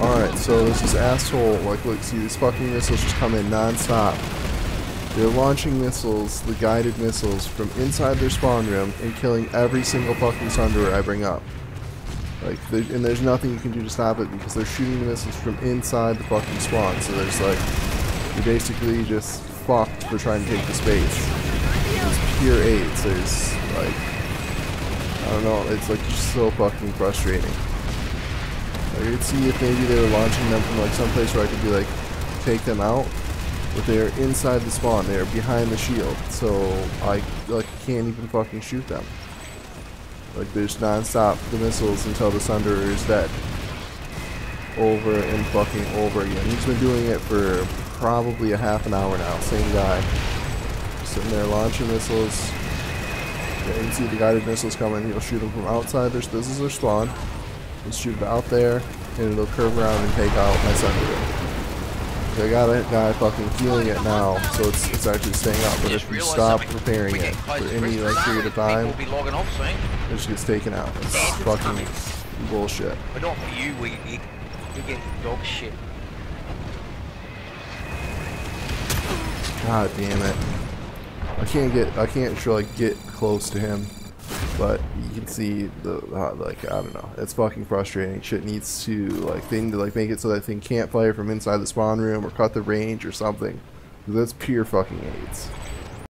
Alright, so there's this asshole, like, look, see, these fucking missiles just come in non-stop. They're launching missiles, the guided missiles, from inside their spawn room and killing every single fucking Sunderer I bring up. Like, and there's nothing you can do to stop it because they're shooting the missiles from inside the fucking spawn. So there's like, you're basically just fucked for trying to take the space. It's pure AIDS. There's like, I don't know. It's like just so fucking frustrating. I could see if maybe they were launching them from like someplace where I could be like, take them out. But they're inside the spawn. They're behind the shield, so I like can't even fucking shoot them. Like there's non-stop the missiles until the Sunderer is dead. Over and fucking over again. He's been doing it for probably a half an hour now. Same guy. Sitting there launching missiles. Yeah, you can see the guided missiles coming. He'll shoot them from outside. There's, this is their spawn. He'll shoot it out there, and it'll curve around and take out my Sunderer. I got a guy fucking healing it now, so it's it's actually staying up. But if you stop preparing it for any like period of time, it just gets taken out. It's fucking bullshit. But not for you, we you, you get dog shit. God damn it! I can't get I can't sure like get close to him, but you can see the like I don't know. It's fucking frustrating. Shit needs to like need to like make it so that thing can't fire from inside the spawn room or cut the range or something. That's pure fucking AIDS.